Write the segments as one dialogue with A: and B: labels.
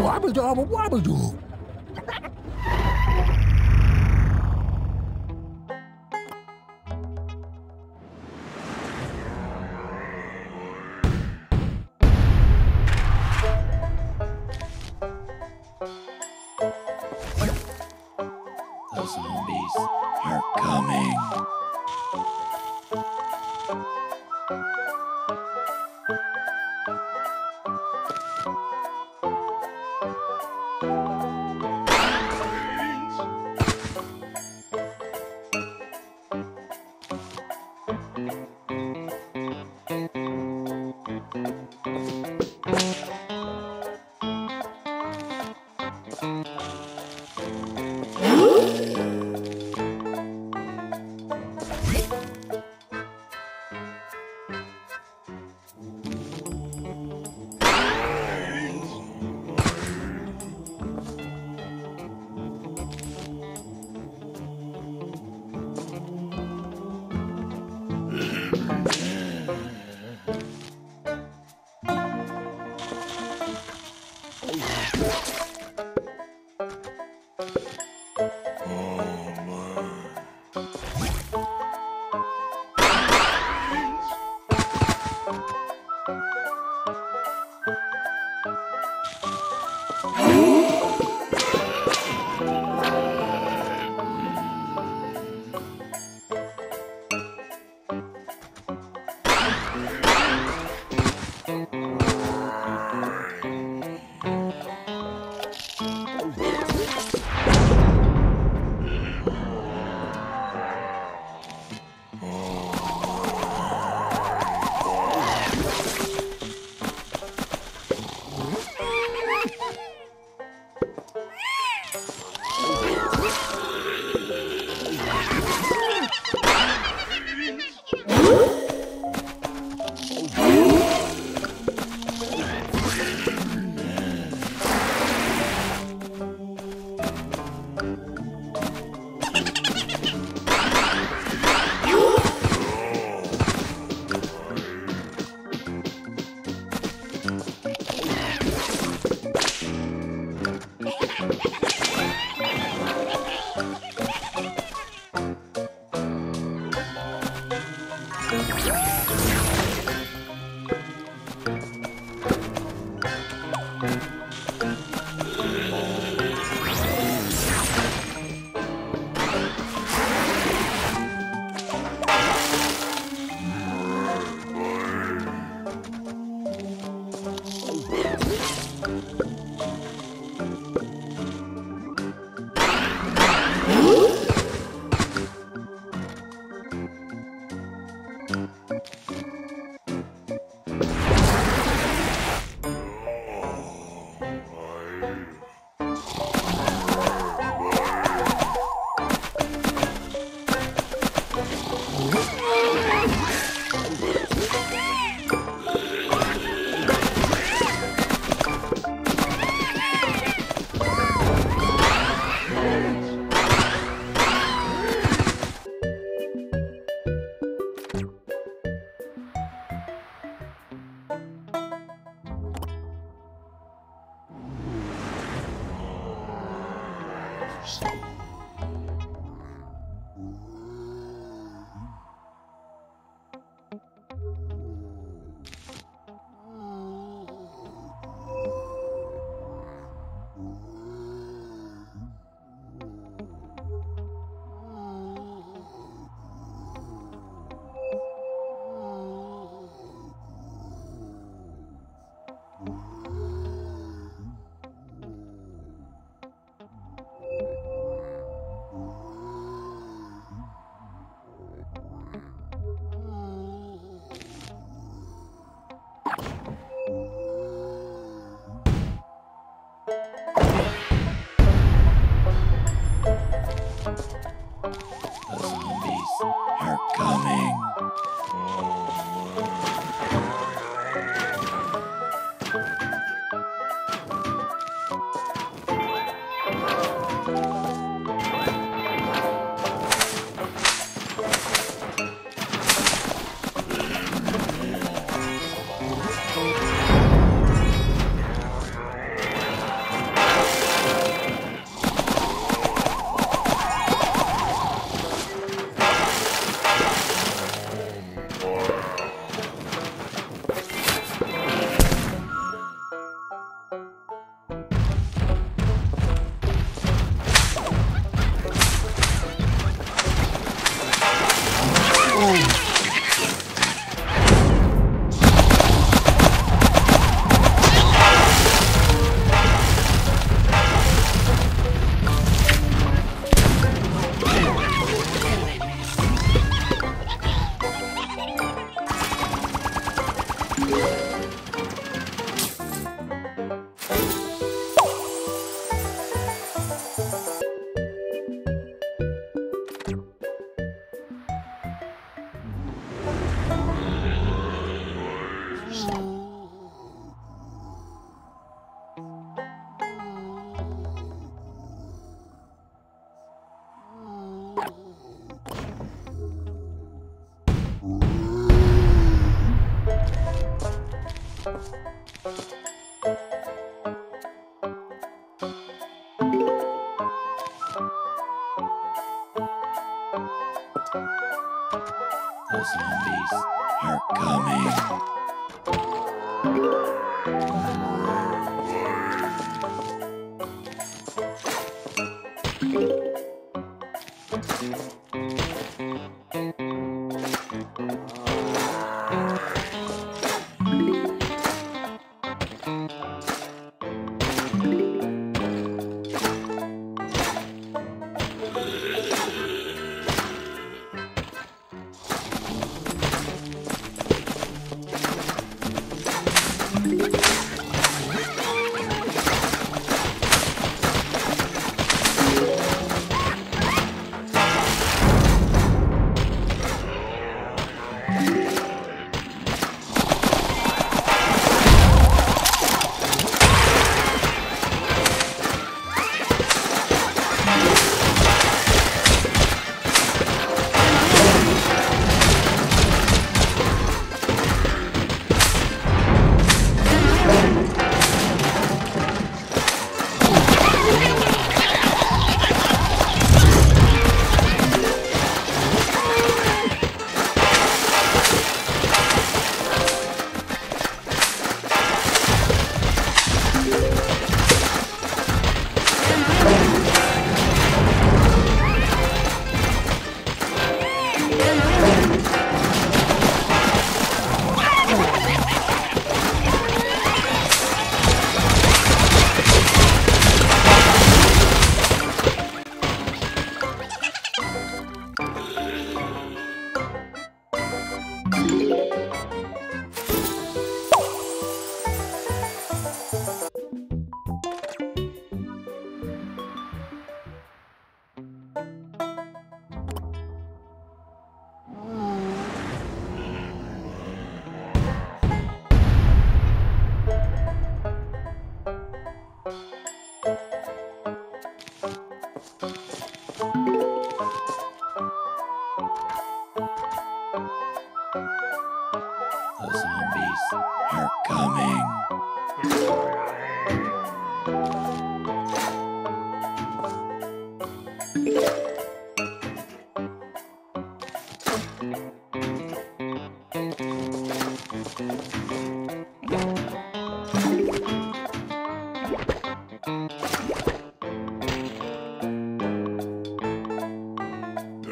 A: wobble-dobble-wobble-doo. Música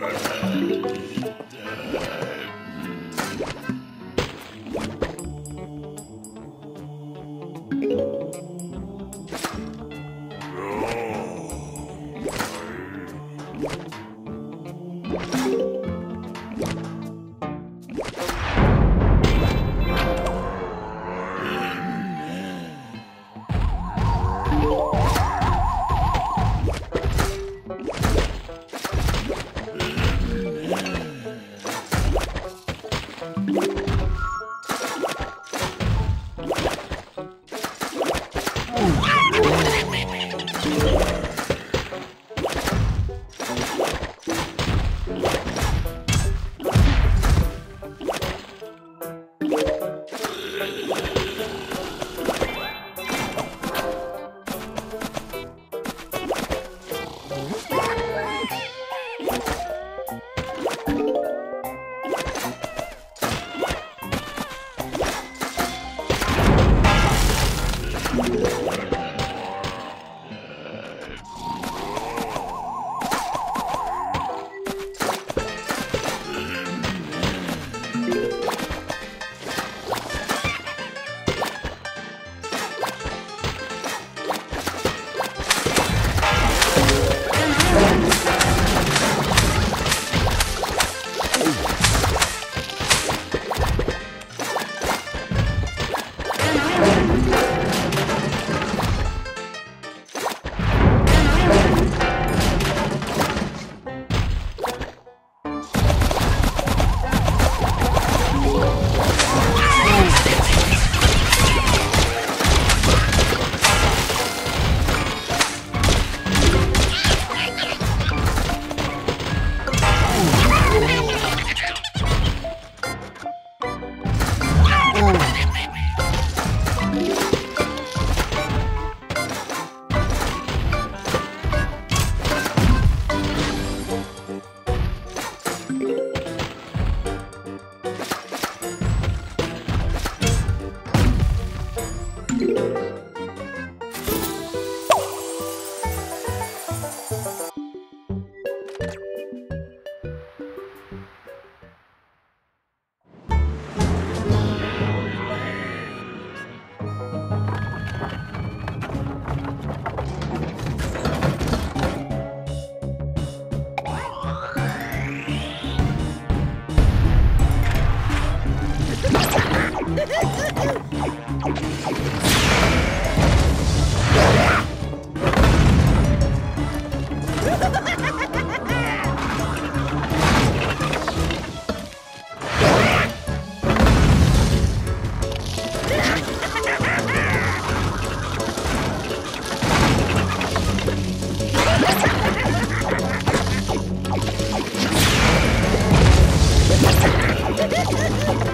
A: Yeah. ハハハハ